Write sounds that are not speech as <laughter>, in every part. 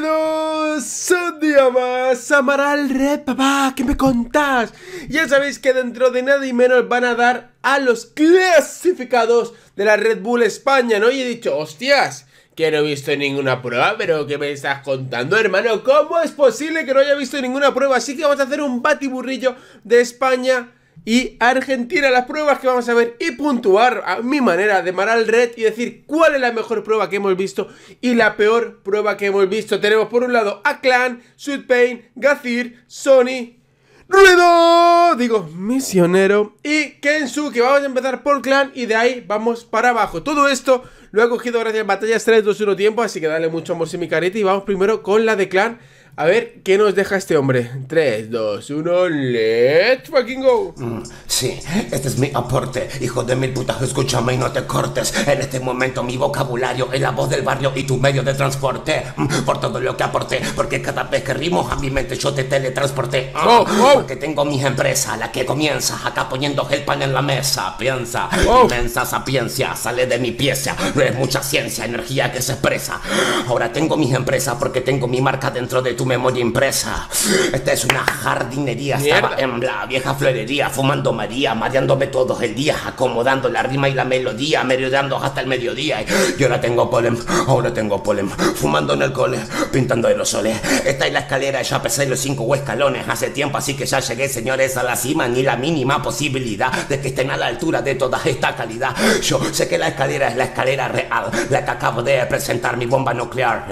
Bienvenidos un día más Amaral Red, papá, ¿qué me contás? Ya sabéis que dentro de nada y menos van a dar a los clasificados de la Red Bull España, ¿no? Y he dicho, hostias, que no he visto ninguna prueba, pero ¿qué me estás contando, hermano? ¿Cómo es posible que no haya visto ninguna prueba? Así que vamos a hacer un batiburrillo de España y Argentina, las pruebas que vamos a ver y puntuar a mi manera de Maral Red y decir cuál es la mejor prueba que hemos visto y la peor prueba que hemos visto. Tenemos por un lado a Clan, Sweet Pain, Gazir, Sony, Ruido, digo, misionero y Kensu, que vamos a empezar por Clan y de ahí vamos para abajo. Todo esto lo he cogido gracias a Batallas 3, 2, 1 tiempo, así que dale mucho amor sin mi carita y vamos primero con la de Clan. A ver, ¿qué nos deja este hombre? 3, 2, 1, let's fucking go. Mm, sí, este es mi aporte. Hijo de mil putas, escúchame y no te cortes. En este momento mi vocabulario es la voz del barrio y tu medio de transporte. Mm, por todo lo que aporté, porque cada vez que rimo a mi mente yo te teletransporté. Mm, oh, oh. Porque tengo mi empresa, la que comienza acá poniendo el pan en la mesa. Piensa, Oh. inmensa sapiencia sale de mi pieza. No es mucha ciencia, energía que se expresa. Ahora tengo mi empresa porque tengo mi marca dentro de tu memoria impresa. Esta es una jardinería, estaba Mierda. en la vieja florería, fumando María, mareándome todo el día, acomodando la rima y la melodía, merodeando hasta el mediodía. Y ahora tengo polen, ahora tengo polen, fumando en el cole, pintando en los soles. Esta es la escalera, ya pesé los cinco escalones hace tiempo, así que ya llegué, señores, a la cima, ni la mínima posibilidad de que estén a la altura de toda esta calidad. Yo sé que la escalera es la escalera real, la que acabo de presentar, mi bomba nuclear.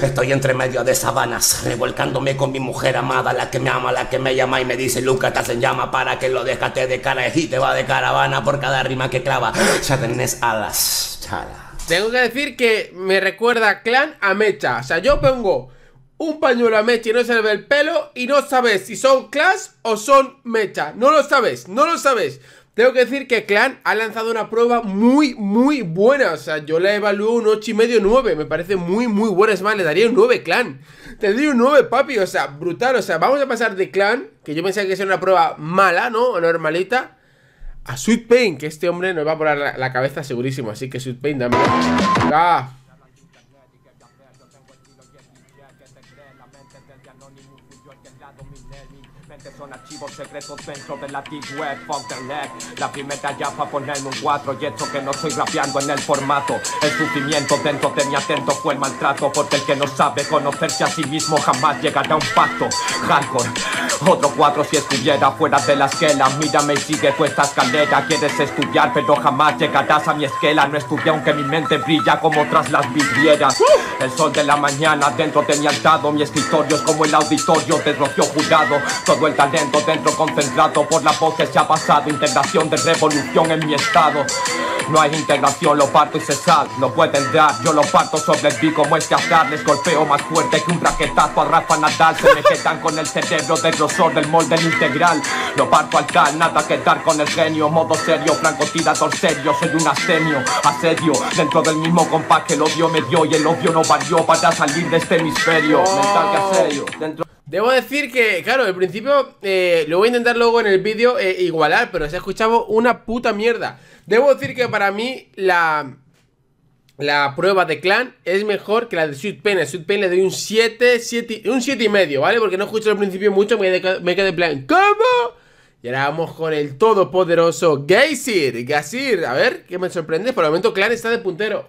Estoy entre medio de sabanas, revolcándome con mi mujer amada, la que me ama, la que me llama y me dice, Luca, estás en llama para que lo dejaste de cara y te va de caravana por cada rima que clava. <gasps> Ya tenés alas, chala. Tengo que decir que me recuerda Clan a Mecha. O sea, yo pongo un pañuelo a Mecha y no se le ve el pelo y no sabes si son Clash o son Mecha. No lo sabes, no lo sabes. Tengo que decir que Clan ha lanzado una prueba muy, muy buena. O sea, yo la evalúo un 8 y medio 9. Me parece muy, muy buena. Es más, le daría un 9 Clan. Te doy un 9, papi. O sea, brutal. O sea, vamos a pasar de Clan, que yo pensaba que era una prueba mala, ¿no? Normalita. A Sweet Pain, que este hombre nos va a poner la, la cabeza segurísimo. Así que Sweet Pain, dame. Ah. Son archivos secretos dentro de la deep web. La primera ya fue ponerme un 4 y esto que no estoy rapeando en el formato. El sufrimiento dentro de mi atento fue el maltrato, porque el que no sabe conocerse a sí mismo jamás llegará a un pacto. Hardcore, otro 4 si estuviera fuera de la esquela. Mírame y sigue tu esta escalera. Quieres estudiar, pero jamás llegarás a mi esquela. No estudié aunque mi mente brilla como tras las vidrieras. El sol de la mañana dentro de mi altado. Mi escritorio es como el auditorio de Rocío Jurado. Todo el talento dentro concentrado por la voz que se ha pasado. Integración de revolución en mi estado. No hay integración, lo parto y se sal, lo pueden dar. Yo lo parto sobre el pico como este azar. Les golpeo más fuerte que un raquetazo a Rafa Nadal. Se me quedan con el cerebro del grosor del molde del integral. Lo parto al tal, nada que dar con el genio. Modo serio, francotirador serio, soy un asemio, asedio. Dentro del mismo compás que el odio me dio y el odio no varió para salir de este hemisferio. Mental que asedio, dentro. Debo decir que, claro, al principio eh, lo voy a intentar luego en el vídeo eh, igualar, pero se ha escuchado una puta mierda. Debo decir que para mí la, la prueba de clan es mejor que la de Sweet Pain. A Sweet Pain le doy un 7, 7, un 7 y medio, ¿vale? Porque no escuché al principio mucho, me quedé, me en plan, ¿cómo? Y ahora vamos con el todopoderoso Gazir, Gazir, a ver, ¿qué me sorprende? Por el momento clan está de puntero.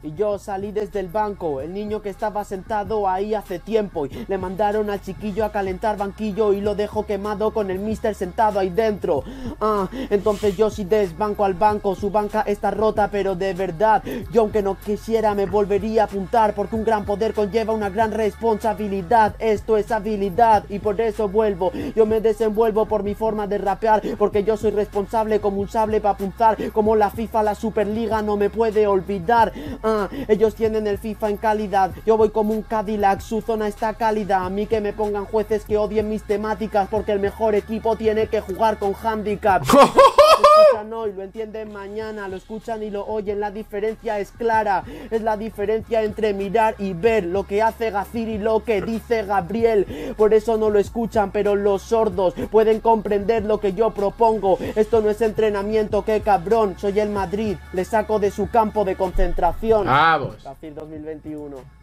Y yo salí desde el banco, el niño que estaba sentado ahí hace tiempo y le mandaron al chiquillo a calentar banquillo y lo dejo quemado con el mister sentado ahí dentro. Ah, entonces yo si desbanco al banco, su banca está rota pero de verdad, yo aunque no quisiera me volvería a apuntar porque un gran poder conlleva una gran responsabilidad, esto es habilidad y por eso vuelvo, yo me desenvuelvo por mi forma de rapear porque yo soy responsable como un sable para apuntar, como la FIFA, la Superliga no me puede olvidar. Ah, ellos tienen el FIFA en calidad. Yo voy como un Cadillac, su zona está cálida. A mí que me pongan jueces que odien mis temáticas porque el mejor equipo tiene que jugar con handicap. <laughs> Lo escuchan hoy, lo entienden mañana, lo escuchan y lo oyen. La diferencia es clara. Es la diferencia entre mirar y ver lo que hace Gacir y lo que dice Gabriel. Por eso no lo escuchan, pero los sordos pueden comprender lo que yo propongo. Esto no es entrenamiento, qué cabrón. Soy el Madrid, le saco de su campo de concentración. Vamos. Gacir 2021.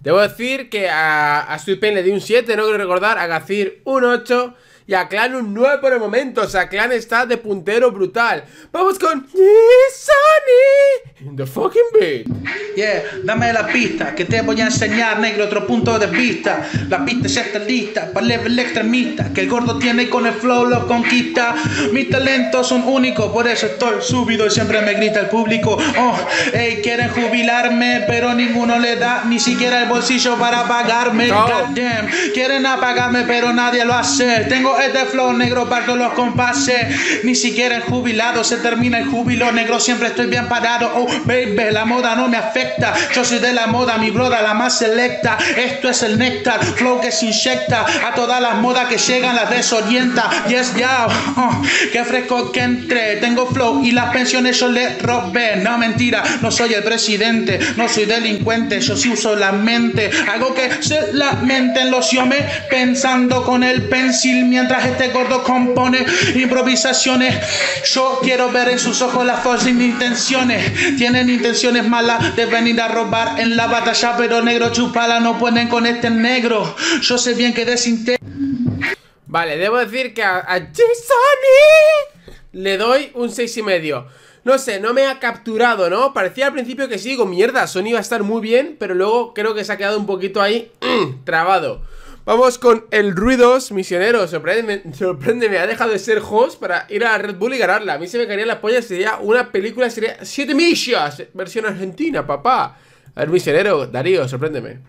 Debo decir que a, a Pain le di un 7, no quiero recordar, a Gazir un 8 y a Clan un 9 por el momento. O sea, Clan está de puntero brutal. Vamos con Sunny in the fucking beat. Yeah, dame la pista que te voy a enseñar, negro, otro punto de vista. La pista ya está lista para level extremista. Que el gordo tiene y con el flow lo conquista. Mis talentos son únicos, por eso estoy subido y siempre me grita el público. Oh, hey, quieren jubilarme, pero ninguno le da ni siquiera el bolsillo para pagarme. No. Quieren apagarme, pero nadie lo hace. Tengo este flow negro para todos los compases. Ni siquiera el jubilado se termina el júbilo negro. Siempre estoy bien parado. Oh, baby, la moda no me afecta. Yo soy de la moda, mi broda, la más selecta. Esto es el néctar, flow que se inyecta a todas las modas que llegan, las desorienta. Yes, ya, oh, qué fresco que entre. Tengo flow y las pensiones yo le robé. No, mentira, no soy el presidente, no soy delincuente. Yo sí uso la mente. Hago que se lamenten los yomes pensando con el pensil mientras este gordo compone improvisaciones. Yo quiero ver en sus ojos las falsas intenciones. Tienen intenciones malas de venir a robar en la batalla, pero negro chupala no pueden con este negro. Yo sé bien que desintegro. Vale, debo decir que a, a le doy un 6 y medio. No sé, no me ha capturado, ¿no? Parecía al principio que sí, digo, mierda, Sony va a estar muy bien, pero luego creo que se ha quedado un poquito ahí <clears throat> trabado. Vamos con el Ruidos Misionero, sorpréndeme, sorpréndeme, ha dejado de ser host para ir a Red Bull y ganarla. A mí se me caería la polla, sería una película, sería 7 millas, versión argentina, papá. Ver, Misionero, Darío, sorpréndeme.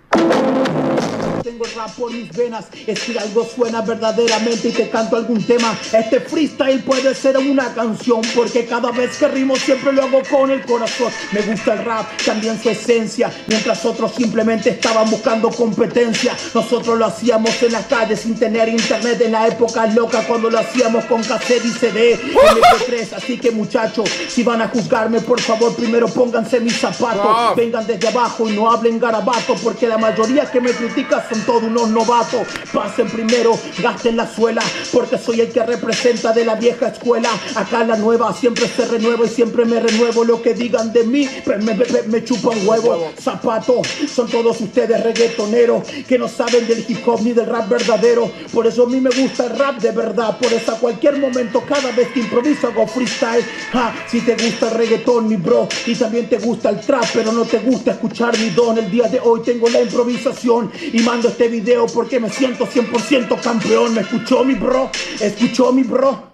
Tengo rap por mis venas, es que algo suena verdaderamente y te canto algún tema. Este freestyle puede ser una canción, porque cada vez que rimo siempre lo hago con el corazón. Me gusta el rap, también su esencia, mientras otros simplemente estaban buscando competencia. Nosotros lo hacíamos en las calles sin tener internet en la época loca cuando lo hacíamos con cassette y CD, MP3. Así que muchachos, si van a juzgarme, por favor, primero pónganse mis zapatos. Vengan desde abajo y no hablen garabato, porque la mayoría que me critica son todos unos novatos. Pasen primero, gasten la suela, porque soy el que representa de la vieja escuela. Acá la nueva siempre se renueva y siempre me renuevo. Lo que digan de mí, me, me, me, chupan huevo. Zapato, son todos ustedes reggaetoneros que no saben del hip hop ni del rap verdadero. Por eso a mí me gusta el rap de verdad. Por eso a cualquier momento, cada vez que improviso hago freestyle. Ja, si te gusta el reggaetón, mi bro, y también te gusta el trap, pero no te gusta escuchar mi don. El día de hoy tengo la improvisación y este video porque me siento 100% campeón. ¿Me escuchó mi bro? ¿Escuchó mi bro?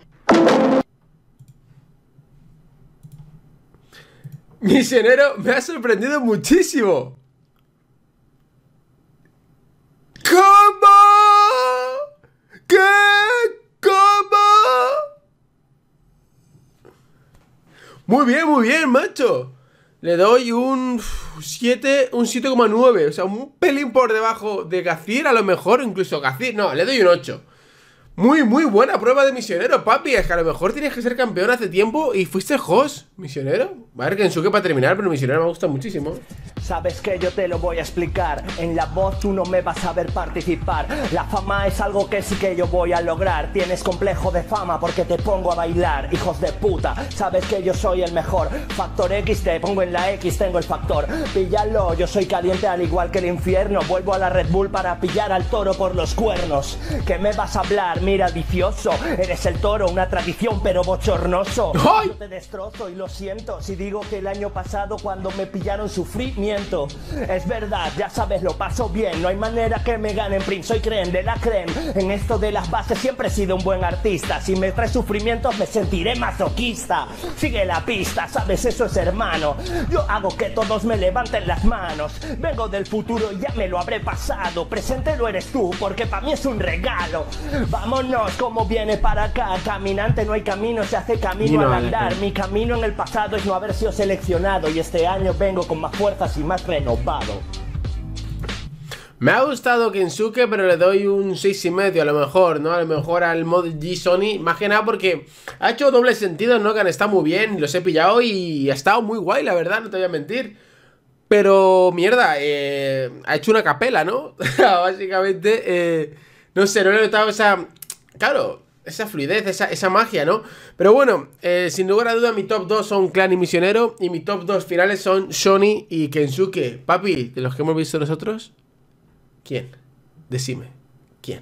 Misionero, me ha sorprendido muchísimo. ¿Cómo? ¿Qué? ¿Cómo? Muy bien, muy bien, macho. Le doy un 7, un 7,9. O sea, un pelín por debajo de Gacir, a lo mejor, incluso Gacir. No, le doy un 8. Muy, muy buena prueba de misionero, papi. Es que a lo mejor tienes que ser campeón hace tiempo y fuiste host, misionero. Va a ver que en su que para terminar, pero misionero me gusta muchísimo. Sabes que yo te lo voy a explicar. En la voz tú no me vas a ver participar. La fama es algo que sí que yo voy a lograr. Tienes complejo de fama porque te pongo a bailar, hijos de puta. Sabes que yo soy el mejor. Factor X te pongo en la X, tengo el factor. Píllalo, yo soy caliente al igual que el infierno. Vuelvo a la Red Bull para pillar al toro por los cuernos. ¿Qué me vas a hablar? Mira, vicioso. Eres el toro, una tradición, pero bochornoso. ¡Ay! Yo te destrozo y lo siento si digo que el año pasado cuando me pillaron sufrimiento. Es verdad, ya sabes, lo paso bien. No hay manera que me ganen, Prince. Soy creen de la creen. En esto de las bases siempre he sido un buen artista. Si me traes sufrimientos me sentiré masoquista. Sigue la pista, sabes, eso es hermano. Yo hago que todos me levanten las manos. Vengo del futuro y ya me lo habré pasado. Presente lo eres tú, porque para mí es un regalo. Vámonos, como viene para acá. Caminante no hay camino, se hace camino Camino al andar. Mi camino en el pasado es no haber sido seleccionado. Y este año vengo con más fuerzas y más renovado. Me ha gustado Kensuke, pero le doy un 6,5 a lo mejor, ¿no? A lo mejor al mod G Sony, más que nada porque ha hecho doble sentido, ¿no? Que han estado muy bien, los he pillado y ha estado muy guay, la verdad, no te voy a mentir. Pero, mierda, eh, ha hecho una capela, ¿no? <laughs> Básicamente, eh, no sé, no le he notado esa... Claro, esa fluidez, esa, esa magia, ¿no? Pero bueno, eh, sin lugar a duda mi top 2 son Clan y Misionero y mi top 2 finales son Shoni y Kensuke. Papi, de los que hemos visto nosotros, ¿Quién? Decime. ¿Quién?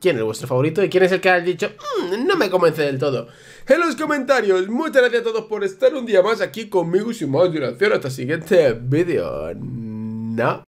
¿Quién es vuestro favorito? ¿Y quién es el que ha dicho, "Mm, no me convence del todo? En los comentarios, muchas gracias a todos por estar un día más aquí conmigo y sin más dilación. Hasta el siguiente vídeo. No.